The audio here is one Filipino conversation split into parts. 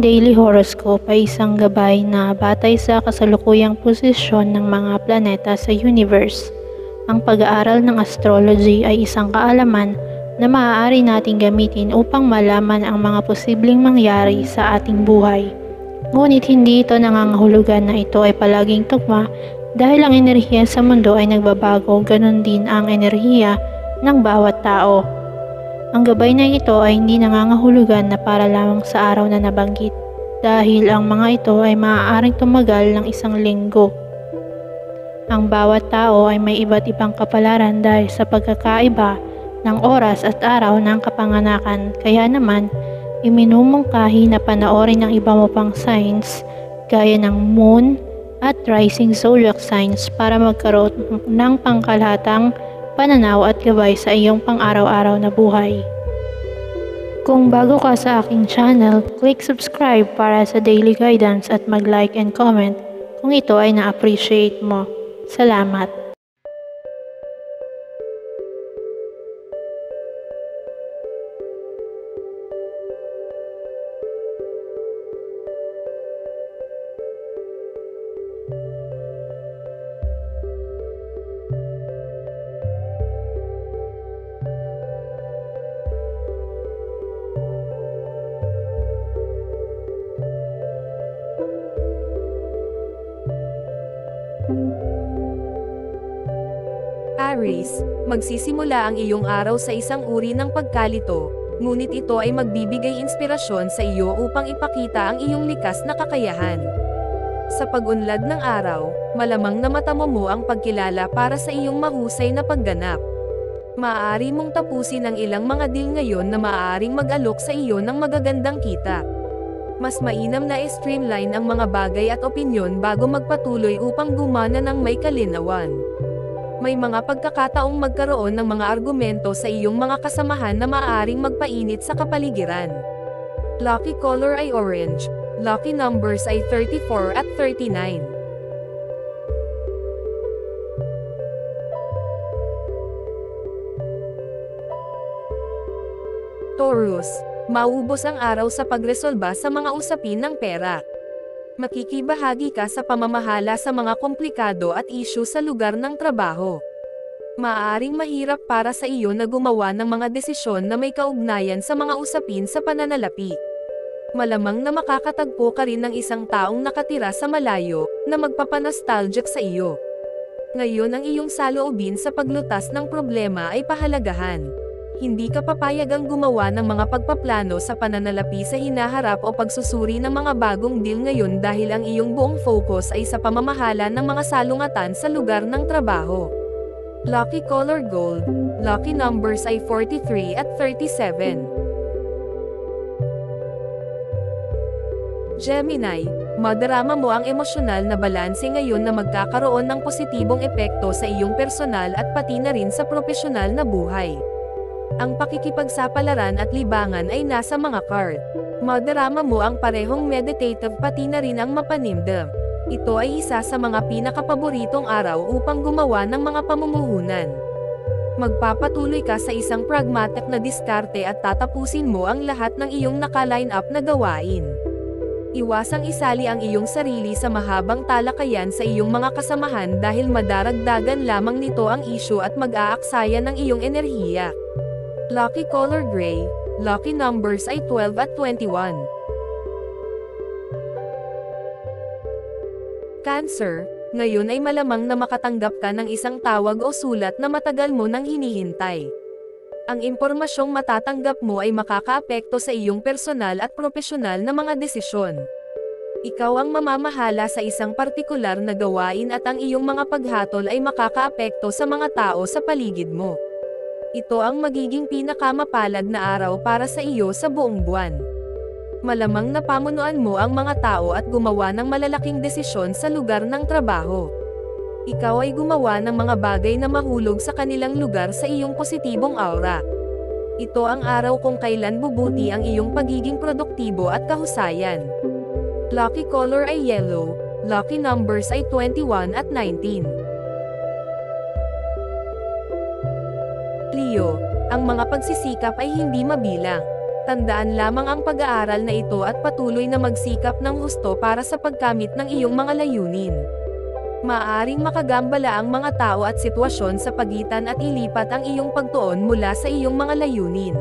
daily horoscope ay isang gabay na batay sa kasalukuyang posisyon ng mga planeta sa universe. Ang pag-aaral ng astrology ay isang kaalaman na maaari nating gamitin upang malaman ang mga posibleng mangyari sa ating buhay. Ngunit hindi ito nangangahulugan na ito ay palaging tugma dahil ang enerhiya sa mundo ay nagbabago, ganon din ang enerhiya ng bawat tao. Ang gabay na ito ay hindi nangangahulugan na para lamang sa araw na nabanggit dahil ang mga ito ay maaaring tumagal ng isang linggo. Ang bawat tao ay may iba't ibang kapalaran dahil sa pagkakaiba ng oras at araw ng kapanganakan kaya naman iminumungkahi na panoorin ng iba mo pang signs gaya ng moon at rising zodiac signs para magkaroon ng pangkalahatang pananaw at gabay sa iyong pang-araw-araw na buhay. Kung bago ka sa aking channel, click subscribe para sa daily guidance at mag-like and comment kung ito ay na-appreciate mo. Salamat! Aries, magsisimula ang iyong araw sa isang uri ng pagkalito, ngunit ito ay magbibigay inspirasyon sa iyo upang ipakita ang iyong likas na kakayahan. Sa pag-unlad ng araw, malamang na matamo mo ang pagkilala para sa iyong mahusay na pagganap. Maaari mong tapusin ang ilang mga deal ngayon na maaaring mag-alok sa iyo ng magagandang kita. Mas mainam na i-streamline ang mga bagay at opinyon bago magpatuloy upang gumana ng may kalinawan may mga pagkakataong magkaroon ng mga argumento sa iyong mga kasamahan na maaaring magpainit sa kapaligiran. Lucky color ay orange. Lucky numbers ay 34 at 39. Taurus, maubos ang araw sa pagresolba sa mga usapin ng pera. Makikibahagi ka sa pamamahala sa mga komplikado at isyu sa lugar ng trabaho. Maaaring mahirap para sa iyo na gumawa ng mga desisyon na may kaugnayan sa mga usapin sa pananalapi. Malamang na makakatagpo ka rin ng isang taong nakatira sa malayo, na magpapanostalgic sa iyo. Ngayon ang iyong saloobin sa paglutas ng problema ay pahalagahan. Hindi ka papayagang gumawa ng mga pagpaplano sa pananalapi sa hinaharap o pagsusuri ng mga bagong deal ngayon dahil ang iyong buong focus ay sa pamamahala ng mga salungatan sa lugar ng trabaho. Lucky color gold, lucky numbers ay 43 at 37. Gemini, madarama mo ang emosyonal na balanse ngayon na magkakaroon ng positibong epekto sa iyong personal at pati na rin sa profesional na buhay. Ang pakikipagsapalaran at libangan ay nasa mga card. Madarama mo ang parehong meditative pati na rin ang mapanimdam. Ito ay isa sa mga pinakapaboritong araw upang gumawa ng mga pamumuhunan. Magpapatuloy ka sa isang pragmatic na diskarte at tatapusin mo ang lahat ng iyong naka-line up na gawain. Iwasang isali ang iyong sarili sa mahabang talakayan sa iyong mga kasamahan dahil madaragdagan lamang nito ang isyu at mag-aaksaya ng iyong enerhiya. Lucky color gray, lucky numbers ay 12 at 21. Cancer, ngayon ay malamang na makatanggap ka ng isang tawag o sulat na matagal mo nang hinihintay. Ang impormasyong matatanggap mo ay makakaapekto sa iyong personal at profesional na mga desisyon. Ikaw ang mamamahala sa isang partikular na gawain at ang iyong mga paghatol ay makakaapekto sa mga tao sa paligid mo. Ito ang magiging pinakamapalad na araw para sa iyo sa buong buwan. Malamang na pamunuan mo ang mga tao at gumawa ng malalaking desisyon sa lugar ng trabaho. Ikaw ay gumawa ng mga bagay na mahulog sa kanilang lugar sa iyong positibong aura. Ito ang araw kung kailan bubuti ang iyong pagiging produktibo at kahusayan. Lucky color ay yellow, lucky numbers ay 21 at 19. Leo, ang mga pagsisikap ay hindi mabilang. Tandaan lamang ang pag-aaral na ito at patuloy na magsikap ng husto para sa pagkamit ng iyong mga layunin. Maaring makagambala ang mga tao at sitwasyon sa pagitan at ilipat ang iyong pagtuon mula sa iyong mga layunin.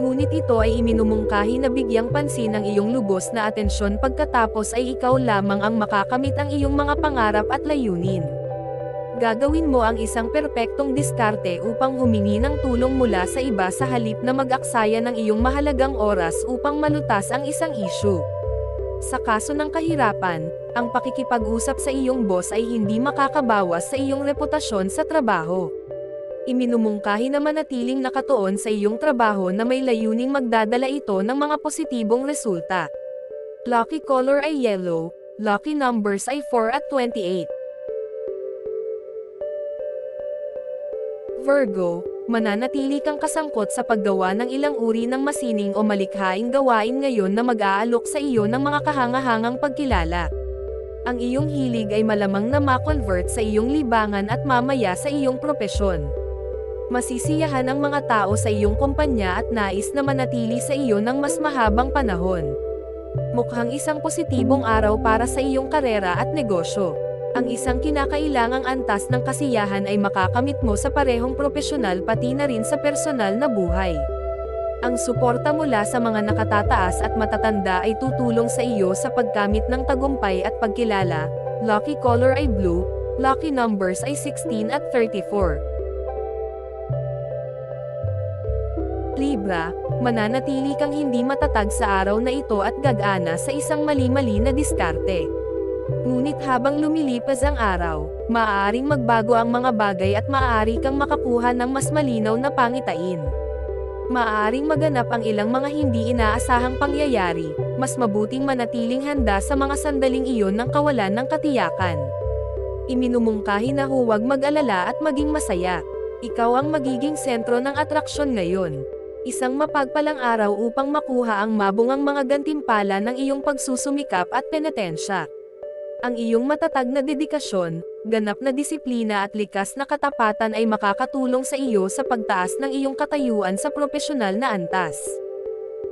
Ngunit ito ay iminumungkahi na bigyang pansin ang iyong lubos na atensyon pagkatapos ay ikaw lamang ang makakamit ang iyong mga pangarap at layunin. Gagawin mo ang isang perpektong diskarte upang humingi ng tulong mula sa iba sa halip na mag-aksaya ng iyong mahalagang oras upang malutas ang isang issue. Sa kaso ng kahirapan, ang pakikipag-usap sa iyong boss ay hindi makakabawas sa iyong reputasyon sa trabaho. Iminumungkahi na manatiling nakatuon sa iyong trabaho na may layuning magdadala ito ng mga positibong resulta. Lucky color ay yellow, lucky numbers ay 4 at 28. Virgo, mananatili kang kasangkot sa paggawa ng ilang uri ng masining o malikhaing gawain ngayon na mag-aalok sa iyo ng mga kahangahangang pagkilala. Ang iyong hilig ay malamang na makonvert sa iyong libangan at mamaya sa iyong propesyon. Masisiyahan ang mga tao sa iyong kumpanya at nais na manatili sa iyo ng mas mahabang panahon. Mukhang isang positibong araw para sa iyong karera at negosyo. Ang isang kinakailangang antas ng kasiyahan ay makakamit mo sa parehong profesional pati na rin sa personal na buhay. Ang suporta mula sa mga nakatataas at matatanda ay tutulong sa iyo sa pagkamit ng tagumpay at pagkilala. Lucky color ay blue, lucky numbers ay 16 at 34. Libra, mananatili kang hindi matatag sa araw na ito at gagana sa isang mali-mali na diskarte. Ngunit habang lumilipas ang araw, maaaring magbago ang mga bagay at maaari kang makakuha ng mas malinaw na pangitain. Maaaring maganap ang ilang mga hindi inaasahang pangyayari, mas mabuting manatiling handa sa mga sandaling iyon ng kawalan ng katiyakan. Iminumungkahi na huwag mag-alala at maging masaya. Ikaw ang magiging sentro ng atraksyon ngayon. Isang mapagpalang araw upang makuha ang mabungang mga gantimpala ng iyong pagsusumikap at penitensya. Ang iyong matatag na dedikasyon, ganap na disiplina at likas na katapatan ay makakatulong sa iyo sa pagtaas ng iyong katayuan sa profesional na antas.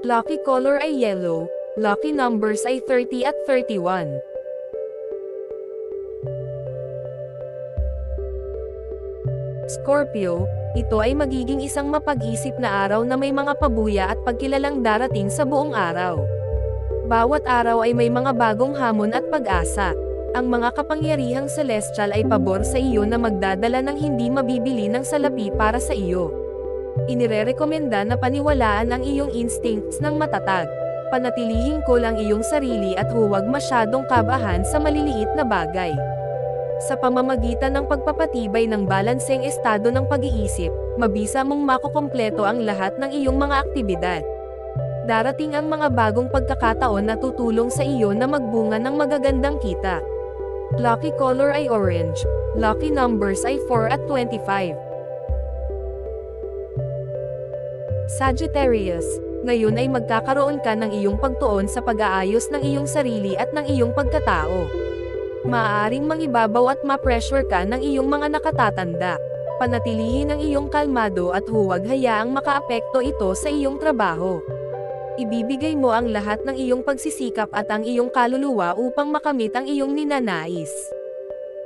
Lucky color ay yellow, lucky numbers ay 30 at 31. Scorpio, ito ay magiging isang mapag-isip na araw na may mga pabuya at pagkilalang darating sa buong araw. Bawat araw ay may mga bagong hamon at pag-asa. Ang mga kapangyarihang celestial ay pabor sa iyo na magdadala ng hindi mabibili ng salapi para sa iyo. Inirerekomenda na paniwalaan ang iyong instincts ng matatag. Panatilihin ko lang iyong sarili at huwag masyadong kabahan sa maliliit na bagay. Sa pamamagitan ng pagpapatibay ng balanseng estado ng pag-iisip, mabisa mong makukompleto ang lahat ng iyong mga aktibidad. Darating ang mga bagong pagkakataon na tutulong sa iyo na magbunga ng magagandang kita. Lucky color ay orange. Lucky numbers ay 4 at 25. Sagittarius, ngayon ay magkakaroon ka ng iyong pagtuon sa pag-aayos ng iyong sarili at ng iyong pagkatao. Maaaring mangibabaw at ma-pressure ka ng iyong mga nakatatanda. Panatilihin ang iyong kalmado at huwag hayaang makaapekto ito sa iyong trabaho. Ibibigay mo ang lahat ng iyong pagsisikap at ang iyong kaluluwa upang makamit ang iyong ninanais.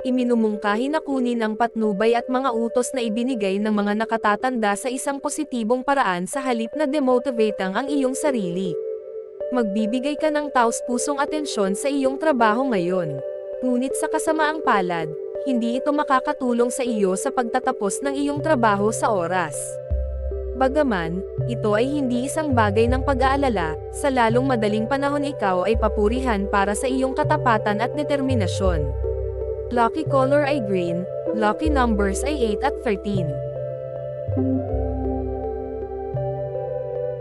Iminumungkahi na kunin ang patnubay at mga utos na ibinigay ng mga nakatatanda sa isang positibong paraan sa halip na demotivate ang iyong sarili. Magbibigay ka ng taus-pusong atensyon sa iyong trabaho ngayon. Ngunit sa kasamaang palad, hindi ito makakatulong sa iyo sa pagtatapos ng iyong trabaho sa oras. Bagaman, ito ay hindi isang bagay ng pag-aalala, sa lalong madaling panahon ikaw ay papurihan para sa iyong katapatan at determinasyon. Lucky color ay green, lucky numbers ay 8 at 13.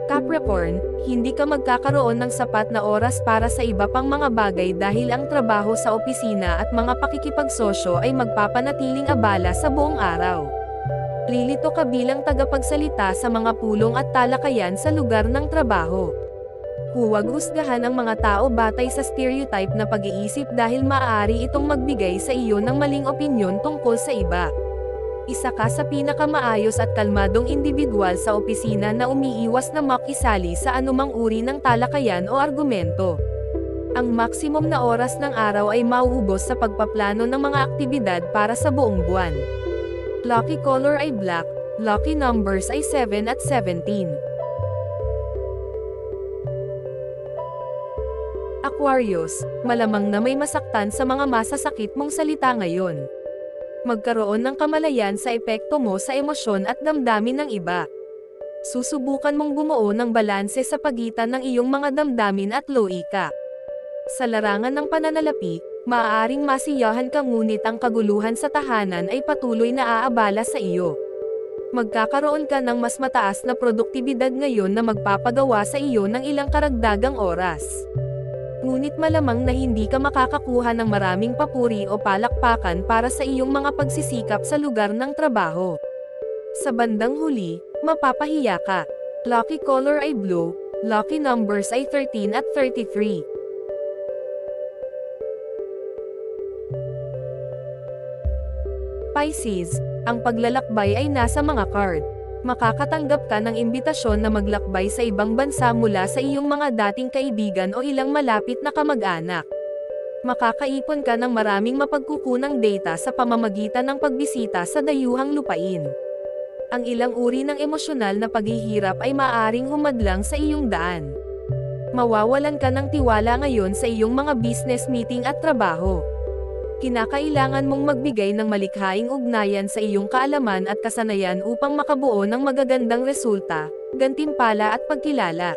Capricorn, hindi ka magkakaroon ng sapat na oras para sa iba pang mga bagay dahil ang trabaho sa opisina at mga pakikipagsosyo ay magpapanatiling abala sa buong araw. Lilito ka bilang tagapagsalita sa mga pulong at talakayan sa lugar ng trabaho. Huwag husgahan ang mga tao batay sa stereotype na pag-iisip dahil maaari itong magbigay sa iyo ng maling opinyon tungkol sa iba. Isa ka sa pinakamaayos at kalmadong individual sa opisina na umiiwas na makisali sa anumang uri ng talakayan o argumento. Ang maximum na oras ng araw ay mauubos sa pagpaplano ng mga aktibidad para sa buong buwan. Lucky color ay black, lucky numbers ay 7 at 17. Aquarius, malamang na may masaktan sa mga masasakit mong salita ngayon. Magkaroon ng kamalayan sa epekto mo sa emosyon at damdamin ng iba. Susubukan mong bumuo ng balanse sa pagitan ng iyong mga damdamin at loika. Sa larangan ng pananalapi, maaaring masiyahan ka ngunit ang kaguluhan sa tahanan ay patuloy na aabala sa iyo. Magkakaroon ka ng mas mataas na produktibidad ngayon na magpapagawa sa iyo ng ilang karagdagang oras. Ngunit malamang na hindi ka makakakuha ng maraming papuri o palakpakan para sa iyong mga pagsisikap sa lugar ng trabaho. Sa bandang huli, mapapahiya ka. Lucky color ay blue, lucky numbers ay 13 at 33. Pisces, ang paglalakbay ay nasa mga card. Makakatanggap ka ng imbitasyon na maglakbay sa ibang bansa mula sa iyong mga dating kaibigan o ilang malapit na kamag-anak. Makakaipon ka ng maraming mapagkukunang data sa pamamagitan ng pagbisita sa dayuhang lupain. Ang ilang uri ng emosyonal na paghihirap ay maaring humadlang sa iyong daan. Mawawalan ka ng tiwala ngayon sa iyong mga business meeting at trabaho kinakailangan mong magbigay ng malikhaing ugnayan sa iyong kaalaman at kasanayan upang makabuo ng magagandang resulta, gantimpala at pagkilala.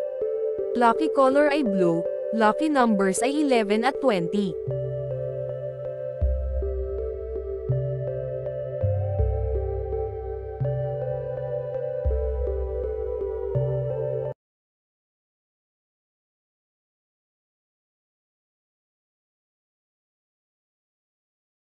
Lucky color ay blue, lucky numbers ay 11 at 20.